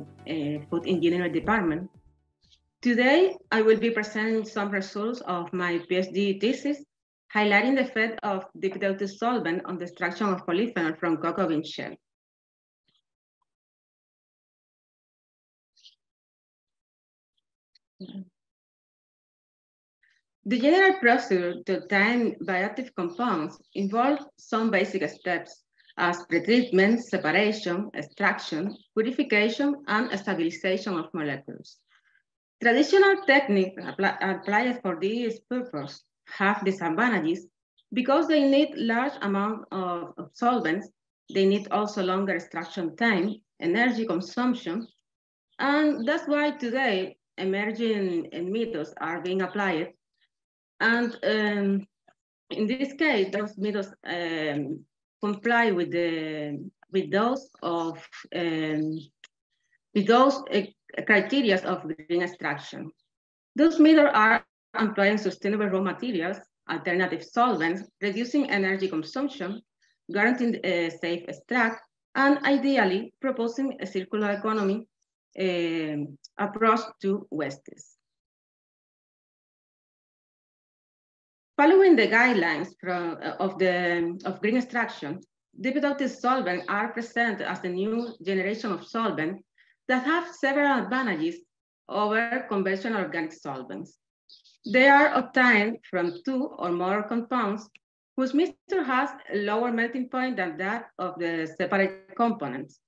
uh, food engineering department. Today, I will be presenting some results of my PhD thesis, highlighting the effect of deep eutectic solvent on the extraction of polyphenol from cocoa bean shell. The general procedure to obtain bioactive compounds involves some basic steps as pretreatment, separation, extraction, purification, and stabilization of molecules. Traditional techniques applied for this purpose have disadvantages because they need large amount of, of solvents, they need also longer extraction time, energy consumption, and that's why today emerging methods are being applied and um, in this case, those methods um, comply with the with those of um, with those uh, criteria of green extraction. Those methods are employing sustainable raw materials, alternative solvents, reducing energy consumption, guaranteeing a safe extract, and ideally proposing a circular economy uh, approach to wastes. Following the guidelines from, uh, of, the, of green extraction, deep eutectic solvents are presented as the new generation of solvent that have several advantages over conventional organic solvents. They are obtained from two or more compounds whose mixture has a lower melting point than that of the separate components.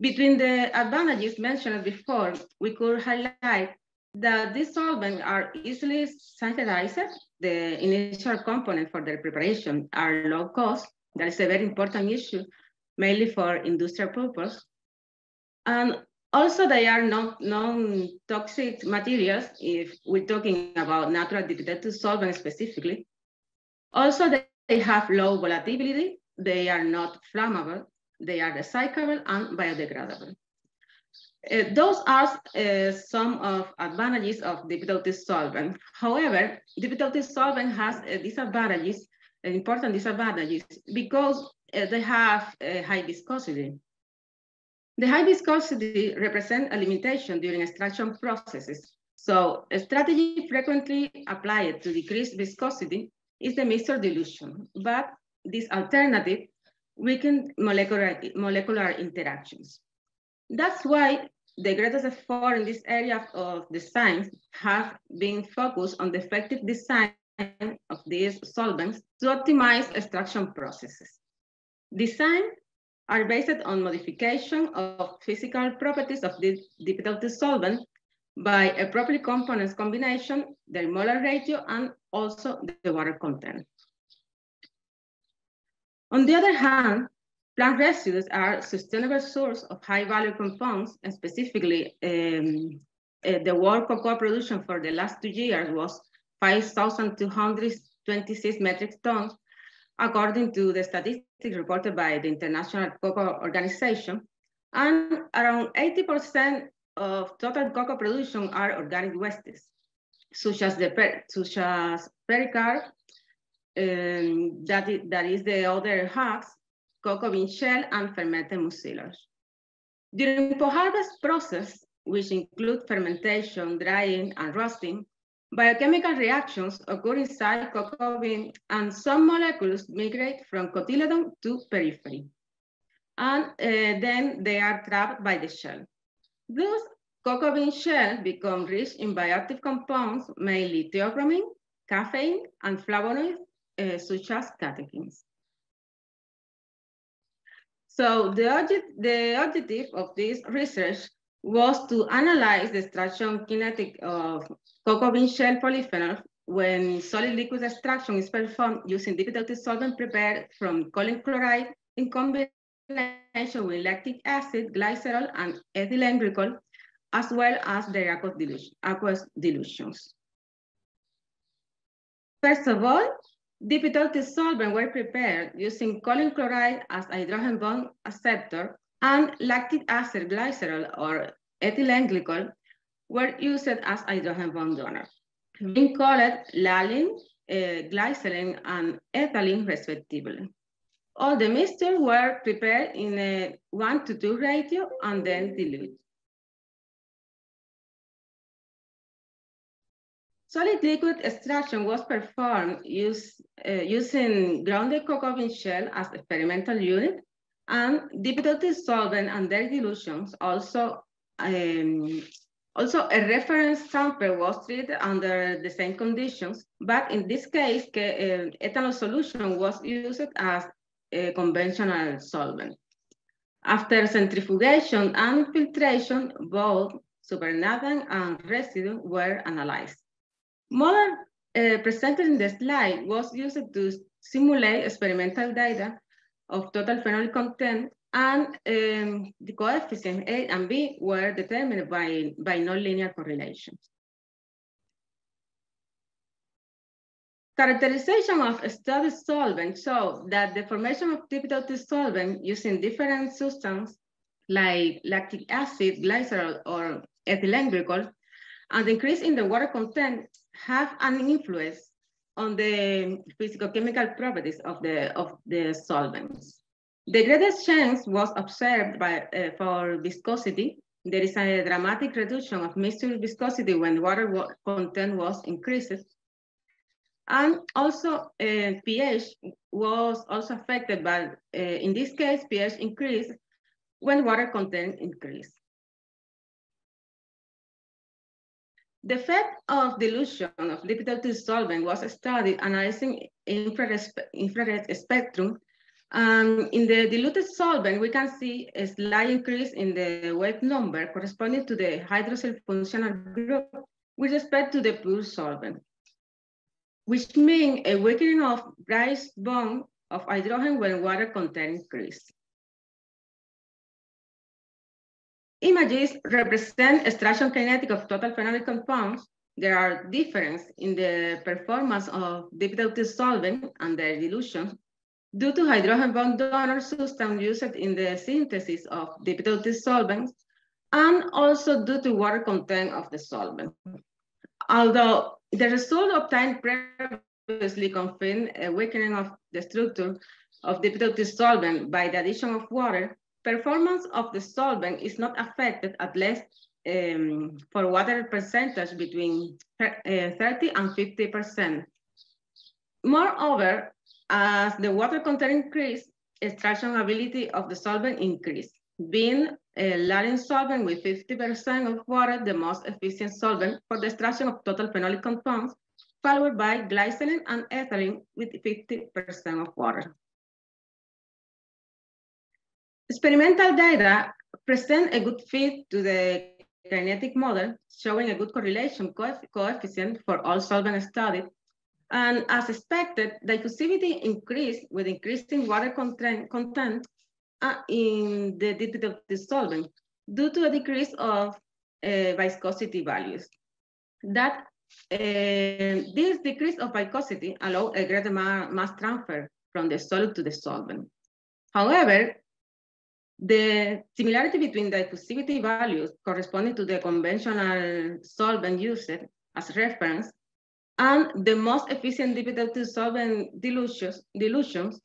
Between the advantages mentioned before, we could highlight that these solvents are easily synthesized. The initial component for their preparation are low cost. That is a very important issue, mainly for industrial purpose. And also they are not non-toxic materials if we're talking about natural deep eutectic solvents specifically. Also, they have low volatility. They are not flammable. They are recyclable and biodegradable. Uh, those are uh, some of advantages of deep eutectic solvent. However, deep eutectic solvent has uh, disadvantages, important disadvantages, because uh, they have a high viscosity. The high viscosity represents a limitation during extraction processes. So a strategy frequently applied to decrease viscosity is the mixture dilution, but this alternative weakens molecular, molecular interactions. That's why the greatest effort in this area of design have been focused on the effective design of these solvents to optimize extraction processes. Design are based on modification of physical properties of the deep eutectic solvent by a properly components combination, their molar ratio, and also the water content. On the other hand, Plant residues are sustainable source of high value compounds, and specifically um, uh, the world cocoa production for the last two years was 5,226 metric tons, according to the statistics reported by the International Cocoa Organization. And around 80% of total cocoa production are organic wastes, such as the such as pericarp, um, that, is, that is the other husk, cocoa bean shell, and fermented mucilage. During post-harvest process, which include fermentation, drying, and roasting, biochemical reactions occur inside cocoa bean, and some molecules migrate from cotyledon to periphery. And uh, then they are trapped by the shell. Thus, cocoa bean shell become rich in bioactive compounds, mainly theobromine, caffeine, and flavonoids, uh, such as catechins. So the, object, the objective of this research was to analyze the extraction kinetic of cocoa bean shell polyphenol when solid liquid extraction is performed using deep eutectic solvent prepared from choline chloride in combination with lactic acid, glycerol, and ethylene glycol, as well as their aqueous dilutions. First of all, Deep eutectic solvents were prepared using choline chloride as hydrogen bond acceptor and lactic acid glycerol or ethylene glycol were used as hydrogen bond donor, being called lalline, uh, glycerin, and ethylene respectively. All the mixtures were prepared in a one to two ratio and then diluted. Solid liquid extraction was performed use, uh, using grounded cocoa bean shell as experimental unit and deep eutectic solvent and their dilutions also um, also, a reference sample was treated under the same conditions, but in this case, uh, ethanol solution was used as a conventional solvent. After centrifugation and filtration, both supernatant and residue were analyzed. Model uh, presented in the slide was used to simulate experimental data of total phenolic content and um, the coefficients A and B were determined by, by nonlinear correlations. Characterization of study solvent showed that the formation of typical solvent using different substances like lactic acid, glycerol, or ethylene glycol, and the increase in the water content have an influence on the physicochemical properties of the, of the solvents. The greatest change was observed by, uh, for viscosity. There is a dramatic reduction of mixture viscosity when water content was increased. And also uh, pH was also affected, but uh, in this case, pH increased when water content increased. The effect of dilution of lipid solvent was studied analyzing infrared, spectrum um, in the diluted solvent, we can see a slight increase in the wave number corresponding to the hydroxyl functional group with respect to the pure solvent, which means a weakening of Bryce bond of hydrogen when water content increase. Images represent extraction kinetic of total phenolic compounds. There are differences in the performance of diluted solvent and their dilution due to hydrogen bond donor substance used in the synthesis of deep eutectic solvents, and also due to water content of the solvent. Although the result obtained previously confirmed a weakening of the structure of deep eutectic solvent by the addition of water, performance of the solvent is not affected at least um, for water percentage between uh, 30 and 50%. Moreover, as the water content increase, extraction ability of the solvent increase. being a Latin solvent with 50% of water, the most efficient solvent for the extraction of total phenolic compounds, followed by glycerin and ethylene with 50% of water. Experimental data present a good fit to the kinetic model, showing a good correlation coefficient for all solvents studied and as expected, diffusivity increased with increasing water content, uh, in the diluted solvent due to a decrease of uh, viscosity values. That uh, this decrease of viscosity allow a greater ma mass transfer from the solid to the solvent. However, the similarity between the diffusivity values corresponding to the conventional solvent used as reference and the most efficient deep eutectic solvent dilutions, dilutions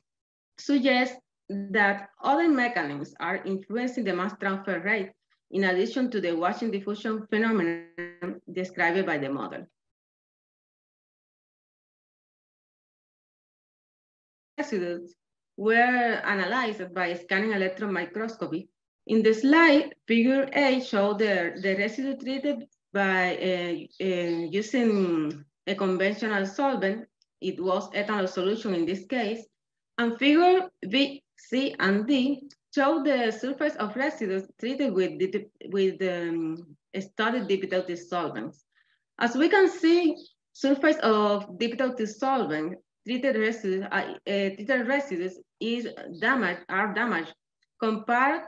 suggest that other mechanisms are influencing the mass transfer rate in addition to the washing diffusion phenomenon described by the model. Residues were analyzed by scanning electron microscopy. In the slide, figure A showed the, the residue treated by uh, uh, using a conventional solvent, it was ethanol solution in this case, and figure B, C, and D show the surface of residues treated with, with um, studied deep eutectic solvents. As we can see, surface of deep eutectic solvent treated residues, uh, uh, treated residues is damaged, are damaged compared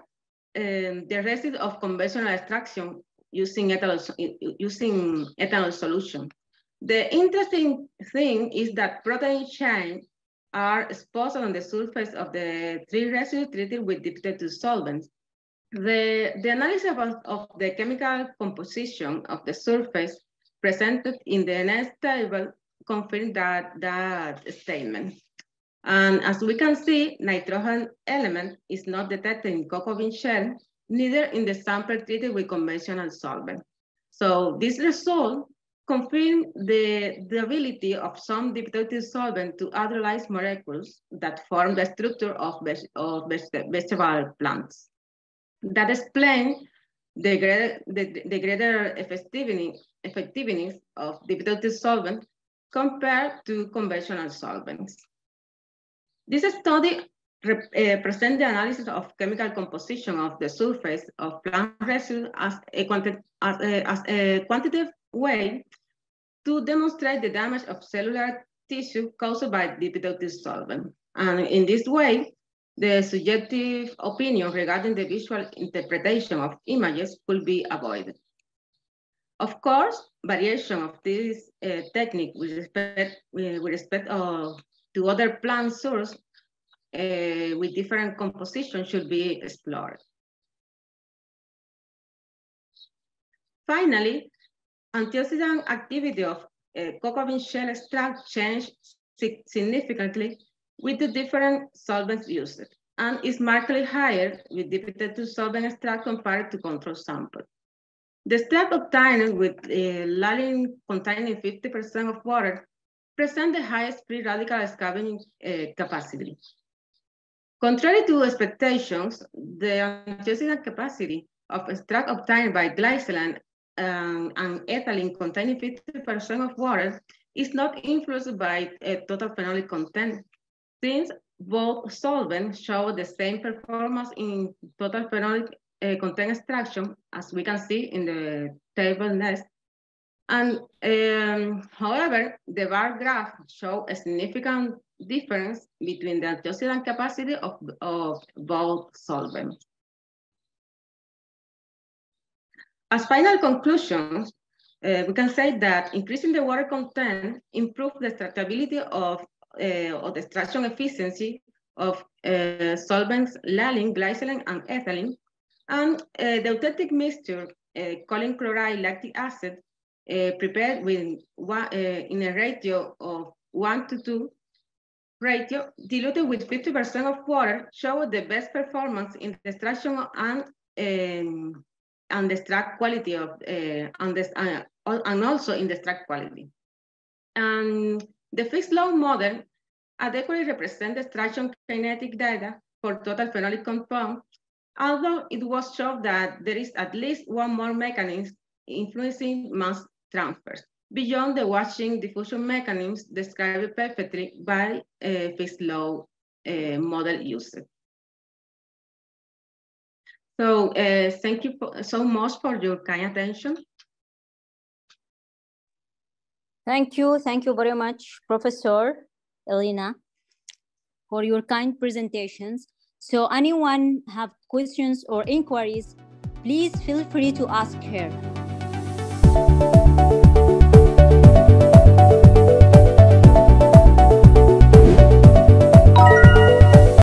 um, the residue of conventional extraction using ethanol, using ethanol solution. The interesting thing is that protein chains are exposed on the surface of the tree residue treated with depleted solvents. The, the analysis of, of the chemical composition of the surface presented in the next table confirms that, that statement. And as we can see, nitrogen element is not detected in cocoa bean shell, neither in the sample treated with conventional solvent. So this result confirm the, the ability of some deep eutectic solvent to hydrolyze molecules that form the structure of, veg of vegetable plants. That explain the greater, the, the greater effectiveness, of deep eutectic solvent compared to conventional solvents. This study uh, present the analysis of chemical composition of the surface of plant residues as a, quanti as a, as a quantitative way to demonstrate the damage of cellular tissue caused by deep eutectic solvent. And in this way, the subjective opinion regarding the visual interpretation of images could be avoided. Of course, variation of this uh, technique with respect, uh, with respect uh, to other plant sources uh, with different composition should be explored. Finally, antioxidant activity of uh, cocoa bean shell extract changed significantly with the different solvents used and is markedly higher with deep eutectic solvent extract compared to control sample. The extract obtained with uh, lalin containing 50% of water present the highest free radical scavenging uh, capacity. Contrary to expectations, the antioxidant capacity of extract obtained by glycerin um, and ethylene containing 50% of water is not influenced by a total phenolic content, since both solvents show the same performance in total phenolic uh, content extraction, as we can see in the table next. And um, however, the bar graph show a significant difference between the antioxidant capacity of, of both solvents. As final conclusions, uh, we can say that increasing the water content improves the extractability of, uh, or the extraction efficiency of uh, solvents lalin, glycerin, and ethylene. And uh, the eutectic mixture, uh, choline chloride lactic acid, uh, prepared with one, in a ratio of one to two ratio diluted with 50% of water showed the best performance in extraction and um, and the extract quality of uh, and, uh, and also in the extract quality. And the Fick's law model adequately represents the extraction kinetic data for total phenolic compound, although it was shown that there is at least one more mechanism influencing mass transfers beyond the washing diffusion mechanisms described perfectly by a Fick's law uh, model used. So uh, thank you so much for your kind attention. Thank you. Thank you very much, Professor Elena, for your kind presentations. So anyone have questions or inquiries, please feel free to ask her.